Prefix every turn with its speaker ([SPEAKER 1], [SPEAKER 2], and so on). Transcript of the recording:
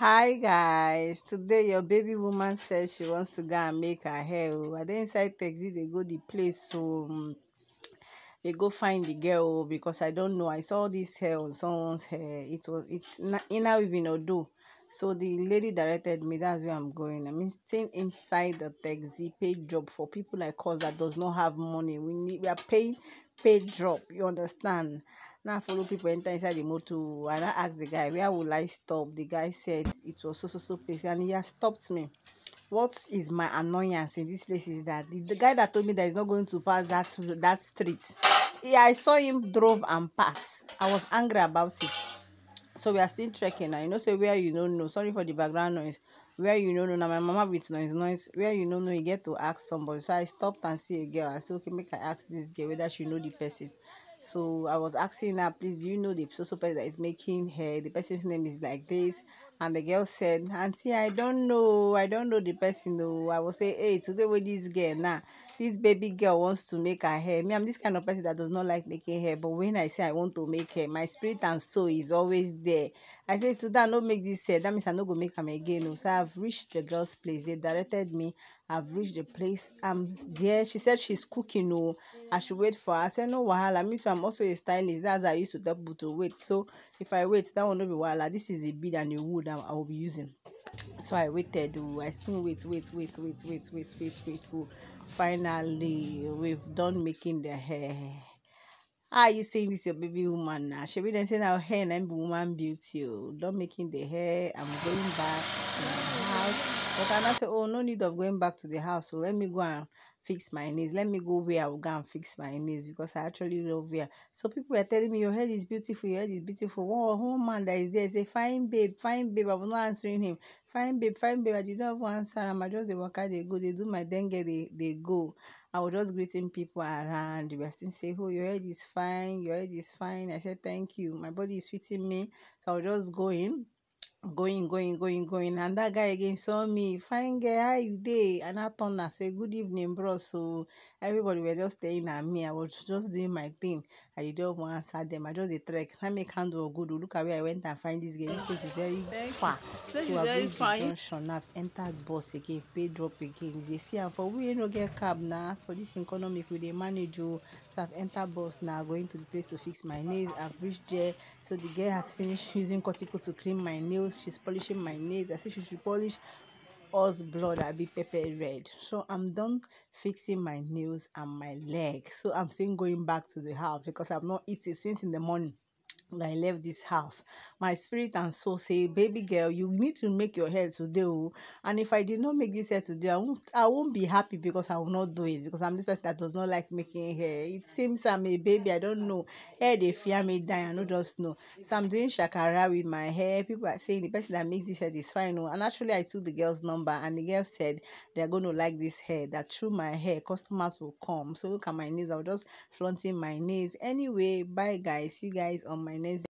[SPEAKER 1] Hi guys, today your baby woman says she wants to go and make her hair. Oh, I dey inside taxi they go the place so um, they go find the girl oh, because I don't know. I saw this hair on someone's hair. It was it's inner weaving or do. So the lady directed me. That's where I'm going. I mean, staying inside the taxi, paid job for people like us that does not have money. We need we are paying paid job. You understand? Now I follow people enter inside the motor and I asked the guy, where will I stop? The guy said it was so so so place and he has stopped me. What is my annoyance in this place is that the, the guy that told me that he's not going to pass that that street. Yeah, I saw him drove and pass. I was angry about it. So we are still trekking now. You know, say where you know. Sorry for the background noise. Where you know. Now my mama with noise noise. Where you know no, you get to ask somebody. So I stopped and see a girl. I said, okay, make I ask this girl whether she know the person. So I was asking her, please, you know the social person that is making her The person's name is like this. And the girl said, Auntie, I don't know. I don't know the person. No, I will say, hey, today with this girl now. Nah, this baby girl wants to make her hair. Me, I'm this kind of person that does not like making hair. But when I say I want to make hair, my spirit and soul is always there. I say, today I not make this hair. That means I not go make them again. No. So I've reached the girl's place. They directed me. I've reached the place. I'm there. She said she's cooking. No, I should wait for her. I said, no, wahala. Me, so I'm also a stylist. That's how I used to tell people to wait. So if I wait, that will not be wahala. This is the bead and the wood I will be using. So I waited. Oh, I still wait, wait, wait, wait, wait, wait, wait, wait. Oh finally we've done making the hair are you saying this your baby woman now? Should we then say now hair and woman beauty oh. Done making the hair. I'm going back to my house. But i say oh no need of going back to the house so let me go and fix my knees. let me go where i will go and fix my knees because i actually love where so people are telling me your hair is beautiful. Your hair is beautiful. One, one man that is there say fine babe fine babe. I was not answering him fine babe fine babe i did not even answer am i just dey waka dey go dey do my dengue dey dey go. I was just greeting people around. They were say oh your head is fine your head is fine. I said thank you. My body is fitting me. So i was just going going going going going. And that guy again saw me. Fine girl how you dey? And i turn and say good evening bro so everybody were just staring at me. I was just doing my thing. I did not want to answer them. I just dey trek. Let me handle good look at where i went and find this girl. This place is very Thank far.
[SPEAKER 2] This
[SPEAKER 1] so
[SPEAKER 2] is
[SPEAKER 1] i the
[SPEAKER 2] fine.
[SPEAKER 1] junction. I've entered bus again pay drop again. You dey see am for we no get cab na. For this economic we dey manage o. So i've entered bus now going to the place to fix my nails. I've reached there. So the girl has finished using cuticle to clean my nails she's polishing my nails. I say she should polish us blood i be pepper red. So i'm done fixing my nails and my leg. So i'm still going back to the house because i've not eaten since in the morning that I left this house. My spirit and soul say, baby girl, you need to make your hair today. Oh. And if I did not make this hair today, I won't I won't be happy because I will not do it because I'm this person that does not like making hair. It seems I'm a baby, I don't know. Hair they fear me die, I don't just know. So I'm doing shakara with my hair. People are saying the person that makes this hair is fine. Oh. And actually I took the girl's number and the girl said they're going to like this hair, that through my hair, customers will come. So look at my knees. I was just flaunting my knees. Anyway, bye guys. See you guys on my next